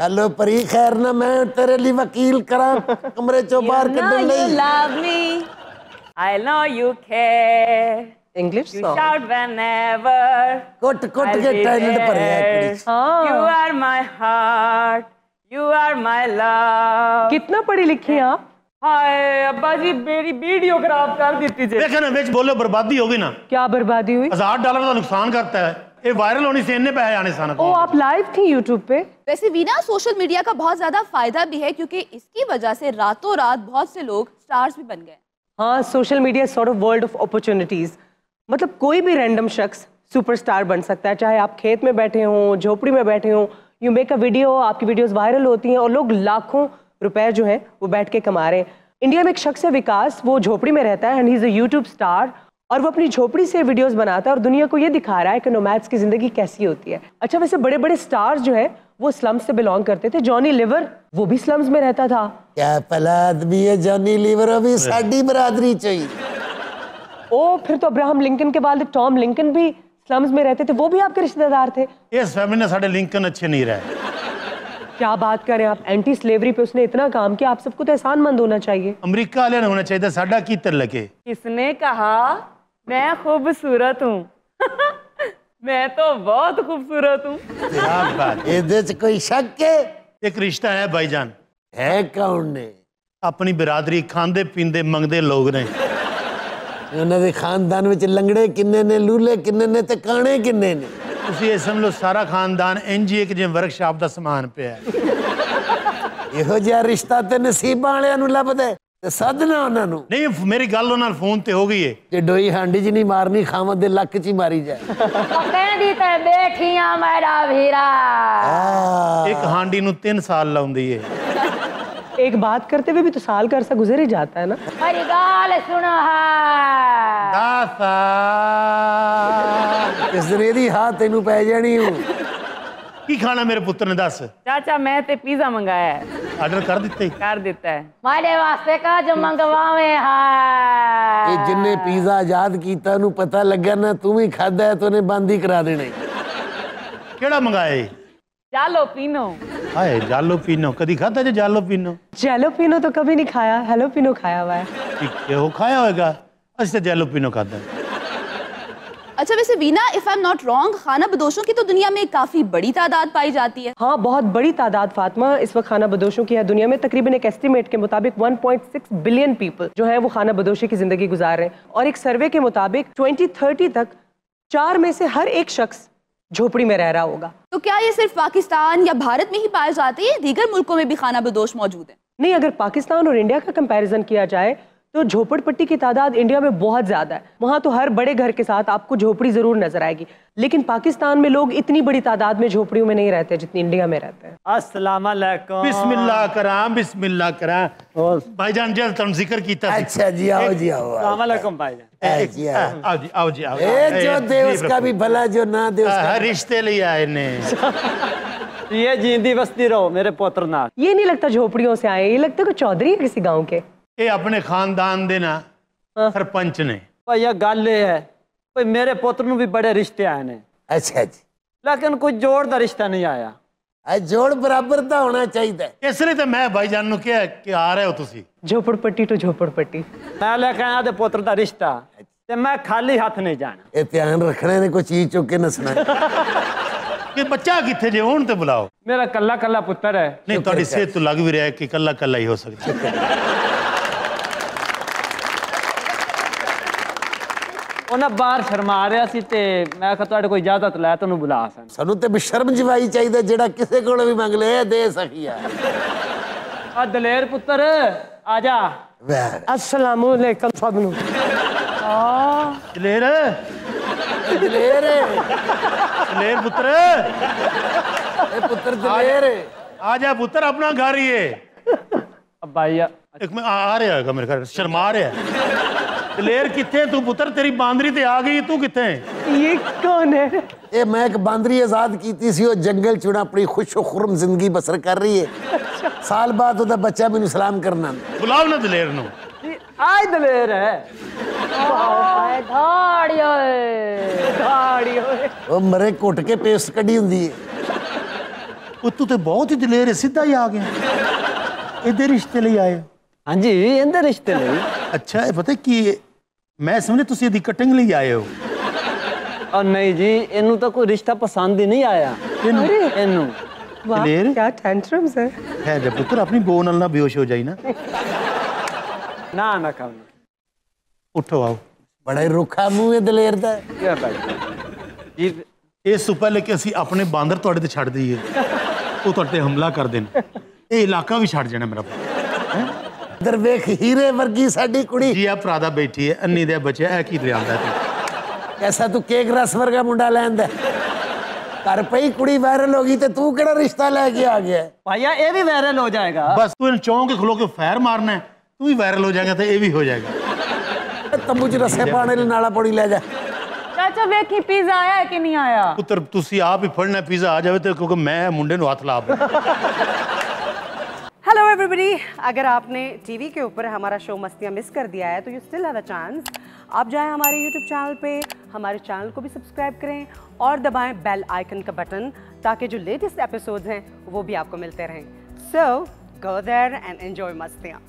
Hello परी खैर ना मैं तेरे लिए वकील करा कमरे चो बाहर दूँ नहीं you love me I know you care English song you shout whenever quote quote के टैलेंट पर। है। You are my heart you are my love कितना पढ़ी लिखी है आप? हाय अब्बा जी मेरी वीडियो खराब कर दी थी देखो ना बेच बोलो बर्बादी होगी ना। क्या बर्बादी हुई? हज़ार डॉलर का नुकसान करता है। ये वायरल होनी से पे पैसे आने सन तो। ओ आप लाइव थी यूट्यूब पे। वैसे वीना सोशल मीडिया का बहुत ज़्यादा फ़ायदा भी है क्योंकि इसकी वजह से रातों रात बहुत से लोग स्टार्स भी बन गए। हाँ social media sort of world of opportunities मतलब कोई भी रैंडम शख्स सुपरस्टार बन सकता है चाहे आप खेत में बैठे हों झोपड़ी में बैठे हों यू मेक अ वीडियो आपकी वीडियोस वायरल होती हैं और लोग लाखों रुपए जो है वो बैठ के कमा रहे हैं। इंडिया में एक शख्स है विकास वो झोपड़ी में रहता है and he is a YouTube star और वो अपनी झोपड़ी से वीडियोस बनाता है और दुनिया को ये दिखा रहा है कि नोमैड्स की ज़िंदगी कैसी होती है। अच्छा वैसे बड़े बड़े स्टार्स जो है वो स्लम्स से बिलोंग करते थे। जॉनी लिवर वो भी स्लम्स में रहता था। क्या भला आदमी है जॉनी लिवर अभी साड़ी बरादरी चाहिए। ओ फिर तो अब्राहम लिंकन के बाद टॉम लिंकन भी स्लम्स में रहते थे। वो भी आपके रिश्तेदार थे। इस फैमिली ने साढ़े लिंकन अच्छे नहीं रहे। क्या बात कर रहे हैं आप। एंटी स्लेवरी पे उसने इतना काम किया। आप सबको तो एहसान मंद होना चाहिए। अमेरिका वाले होना चाहिए था। साडा की तर लगे। किसने कहा? मैं खूबसूरत हूँ मैं तो बहुत खूबसूरत हूँ ਕੀ ਬਾਤ ਇਹਦੇ ਚ ਕੋਈ ਸ਼ੱਕ ਹੈ ਇੱਕ ਰਿਸ਼ਤਾ ਹੈ ਭਾਈਜਾਨ ਹੈ ਕੌਣ ਨੇ ਆਪਣੀ ਬਰਾਦਰੀ ਖਾਂਦੇ ਪੀਂਦੇ ਮੰਗਦੇ ਲੋਕ ਨੇ ਉਹਨਾਂ ਦੇ ਖਾਨਦਾਨ ਵਿੱਚ ਲੰਗੜੇ ਕਿੰਨੇ ਨੇ ਲੂਲੇ ਕਿੰਨੇ ਨੇ ਤੇ ਕਾਣੇ ਕਿੰਨੇ ਨੇ ਤੁਸੀਂ ਇਹ ਸਮਝ ਲਓ ਸਾਰਾ ਖਾਨਦਾਨ ਇੰਜ ਹੀ ਇੱਕ ਜਿਵੇਂ ਵਰਕਸ਼ਾਪ ਦਾ ਸਮਾਨ ਪਿਆ ਹੈ। ਇਹੋ ਜਿਹਾ ਰਿਸ਼ਤਾ ਤੇ ਨਸੀਬਾਂ ਵਾਲਿਆਂ ਨੂੰ ਲੱਭਦਾ ਹੈ ਤੇ ਸੱਦਣਾ ਉਹਨਾਂ ਨੂੰ ਨਹੀਂ ਮੇਰੀ ਗੱਲ ਉਹਨਾਂ ਨਾਲ ਫੋਨ ਤੇ ਹੋ ਗਈ ਏ ਜੇ ਡੋਈ ਹਾਂਡੀ 'ਚ ਨਹੀਂ ਮਾਰਨੀ ਖਾਵਾਂ ਦੇ ਲੱਕ 'ਚ ਹੀ ਮਾਰੀ ਜਾਏ कहती ते बैठिया मेरा भीरा ਆ ਇੱਕ ਹਾਂਡੀ ਨੂੰ 3 ਸਾਲ ਲਾਉਂਦੀ ਏ एक बात करते हुए भी तो साल का अरसा गुजर ही जाता है ना मेरी गाल सुनो है ਦਾਸਾ ਇਸ ਦਿਨ ਇਹਦੀ ਹਾਂ ਤੈਨੂੰ ਪੈ ਜਾਣੀ ਹੂੰ ਕੀ ਖਾਣਾ ਮੇਰੇ ਪੁੱਤਰ ਨੇ ਦੱਸ चाचा मैं ते पिज्जा मंगाया है ਆਰਡਰ ਕਰ ਦਿੱਤੇ कर देता है मारे वास्ते का जो मंगवावे है ਇਹ ਜਿੰਨੇ ਪੀਜ਼ਾ ਆਜ਼ਾਦ ਕੀਤਾ ਉਹਨੂੰ ਪਤਾ ਲੱਗਾ ਨਾ ਤੂੰ ਵੀ ਖਾਦਾ ਹੈ ਤਾਂ ਉਹਨੇ ਬੰਦ ਹੀ ਕਰਾ ਦੇਣਾ ਈ। ਕਿਹੜਾ ਮੰਗਾਏ चलो पीनो ਹਾਏ ਜਾਲੋ ਪੀਨੋ ਕਦੀ ਖਾਦਾ ਜੇ ਜਾਲੋ ਪੀਨੋ जेलो पिनो तो कभी नहीं खाया हेलो पिनो खाया हुआ है ਠੀਕ ਹੈ ਉਹ ਖਾਇਆ ਹੋਏਗਾ ਅਸੀਂ ਤਾਂ ਜੈਲੋ ਪੀਨੋ ਖਾਦਾ अच्छा वैसे Veena if I am not wrong खाना बदोशों की तो दुनिया में काफ़ी बड़ी तादाद पाई जाती है। हाँ बहुत बड़ी तादाद फातिमा इस वक्त खाना बदोशों की है दुनिया में। तकरीबन एक एस्टीमेट के मुताबिक 1.6 बिलियन पीपल जो है वो खाना बदोशी की ज़िंदगी गुजार रहे हैं। और एक सर्वे के मुताबिक 2030 तक चार में से हर एक शख्स झोपड़ी में रह रहा होगा। तो क्या ये सिर्फ़ पाकिस्तान या भारत में ही पाए जाते हैं दीगर मुल्कों में भी खाना बदोश मौजूद है? नहीं अगर पाकिस्तान और इंडिया का कंपैरिजन किया जाए तो झोपड़पट्टी की तादाद इंडिया में बहुत ज़्यादा है। वहाँ तो हर बड़े घर के साथ आपको झोपड़ी ज़रूर नज़र आएगी। लेकिन पाकिस्तान में लोग इतनी बड़ी तादाद में झोपड़ियों में नहीं रहते जितनी इंडिया में रहते हैं। अस्सलाम भला जो ना रिश्ते ये जींदी बस्ती रहो मेरे पोत्र ना ये नहीं लगता झोपड़ियों से आए ये लगता है कोई चौधरी है किसी गाँव के? ये अपने खानदान देना हाँ। सरपंच ने। भैया गल ये है भाई मेरे पुत्र भी बड़े रिश्ते आए ने। अच्छा जी लेकिन कोई जोड़ का रिश्ता नहीं आया। जोड़ बराबर का होना चाहिए इसलिए तो मैं भाई जान कि आ रहे हो तुम झोपड़पट्टी टू झोपड़पट्टी। मैं लैके आया तो पुत्र का रिश्ता मैं खाली हाथ नहीं जाना। ध्यान रखने ने कोई चीज़ चुके नसना। कि बच्चा कितने जो हूँ तो बुलाओ। मेरा कला कला पुत्र है। नहीं थोड़ी सेहत तो लग भी रहा है कि कला कला ही हो। सकता ਉਹਨਾਂ ਬਾਹਰ ਸ਼ਰਮਾ ਰਿਹਾ ਸੀ ਤੇ ਮੈਂ ਕਿਹਾ ਤੁਹਾਡੇ ਕੋਈ ਇਜਾਜ਼ਤ ਲੈ ਤੈਨੂੰ ਬੁਲਾ ਸਨ ਸਾਨੂੰ ਤੇ ਬਸ਼ਰਮ ਜਵਾਈ ਚਾਹੀਦਾ ਜਿਹੜਾ ਕਿਸੇ ਕੋਲੋਂ ਵੀ ਮੰਗ ਲੈ ਇਹ ਦੇ ਸਕੀਆ ਆ ਦਲੇਰ ਪੁੱਤਰ ਆ ਜਾ ਵਾਹ अस्सलाम वालेकुम सब नू ਦਲੇਰ ਦਲੇਰ ਦਲੇਰ ਪੁੱਤਰ ਇਹ ਪੁੱਤਰ ਦਲੇਰ ਹੈ। ਆ ਜਾ ਪੁੱਤਰ ਆਪਣਾ ਘਰ ਹੀ ਹੈ ਅੱਬਾ ਯਾ ਇੱਕ ਮੈਂ ਆ ਆ ਰਿਹਾ ਹੈਗਾ ਮੇਰੇ ਘਰ ਸ਼ਰਮਾ ਰਿਹਾ लेर कितने तू पुत्र तेरी बांदरी ते आ गई तू कितने ये कौन है? ये मैं एक बांदरी आज़ाद की सी और जंगल चुना अपनी खुश खुरम ज़िंदगी बसर कर रही है। अच्छा। साल बाद उधर बच्चा मेनू सलाम करना। बुलाओ ना दलेर नो। आए दलेर है। मरे घुट के पेस्ट कड़ी होंगी तू तो बहुत ही दलेर है सीधा ही आ गया। इधर रिश्ते आए। ਹਾਂਜੀ ਇਹਦੇ ਰਿਸ਼ਤੇ ਲਈ ਅੱਛਾ ਇਹ ਪਤਾ ਕੀ ਮੈਂ ਸਮਝੇ ਤੁਸੀਂ ਇਹਦੀ ਕਟਿੰਗ ਲਈ ਆਏ ਹੋ ਆ ਨਹੀਂ ਜੀ ਇਹਨੂੰ ਤਾਂ ਕੋਈ ਰਿਸ਼ਤਾ ਪਸੰਦ ਹੀ ਨਹੀਂ ਆਇਆ ਇਹਨੂੰ ਵਾਹ ਕੀ ਟੈਂਟਰਮਸ ਹੈ ਹੈ ਜੇ ਪੁੱਤਰ ਆਪਣੀ ਗੋ ਨਾਲ ਨਾ ਬੇਹੋਸ਼ ਹੋ ਜਾਈ ਨਾ ਨਾ ਨਾ ਕੰਮ ਉਠੋ ਆਓ ਬੜਾ ਹੀ ਰੁੱਖਾ ਮੂੰਹ ਇਹ ਦਲੇਰ ਦਾ ਕੀ ਭਾਈ ਜੀ ਇਹ ਸੁਪਰ ਲੈ ਕੇ ਅਸੀਂ ਆਪਣੇ ਬਾਂਦਰ ਤੁਹਾਡੇ ਤੇ ਛੱਡ ਦਈਏ ਉਹ ਤੁਹਾਡੇ ਤੇ ਹਮਲਾ ਕਰ ਦੇਣ ਇਹ ਇਲਾਕਾ ਵੀ ਛੱਡ ਜਾਣਾ ਮੇਰਾ ਹੈ ਇਧਰ ਵੇਖ ਹੀਰੇ ਵਰਗੀ ਸਾਡੀ ਕੁੜੀ ਜੀ ਆ ਪ੍ਰਾਦਾ ਬੈਠੀ ਹੈ ਅੰਨੀ ਦੇ ਬੱਚੇ ਇਹ ਕੀ ਲਿਆਂਦਾ ਤੂੰ ਐਸਾ ਤੂੰ ਕੇਕ ਰਸ ਵਰਗਾ ਮੁੰਡਾ ਲੈਂਦਾ ਘਰ ਪਈ ਕੁੜੀ ਵਾਇਰਲ ਹੋ ਗਈ ਤੇ ਤੂੰ ਕਿਹੜਾ ਰਿਸ਼ਤਾ ਲੈ ਕੇ ਆ ਗਿਆ ਭਾਈਆ ਇਹ ਵੀ ਵਾਇਰਲ ਹੋ ਜਾਏਗਾ ਬਸ ਤੂੰ ਇਹਨੂੰ ਚੌਂਕ ਕੇ ਖਲੋ ਕੇ ਫੈਰ ਮਾਰਨਾ ਹੈ, ਤੂੰ ਵੀ ਵਾਇਰਲ ਹੋ ਜਾਏਗਾ ਤੇ ਇਹ ਵੀ ਹੋ ਜਾਏਗਾ ਤੰਬੂ ਚ ਰੱਸੇ ਪਾਣੇ ਲਈ ਨਾਲਾ ਪੌੜੀ ਲੈ ਜਾ ਚਾਚਾ ਵੇਖੀ ਪੀਜ਼ਾ ਆਇਆ ਹੈ ਕਿ ਨਹੀਂ ਆਇਆ ਪੁੱਤਰ ਤੁਸੀਂ ਆਪ ਹੀ ਫੜਨਾ ਪੀਜ਼ਾ ਆ ਜਾਵੇ ਤੇ ਕਿਉਂਕਿ ਮੈਂ ਮੁੰਡੇ ਨੂੰ ਹੱਥ ਲਾ ਬੈਠਾ। हेलो एवरीबॉडी अगर आपने टीवी के ऊपर हमारा शो मस्तियाँ मिस कर दिया है तो you still have a chance आप जाएँ हमारे यूट्यूब चैनल पे, हमारे चैनल को भी सब्सक्राइब करें और दबाएँ बेल आइकन का बटन ताकि जो लेटेस्ट एपिसोड्स हैं, वो भी आपको मिलते रहें. So go there and enjoy मस्तियाँ.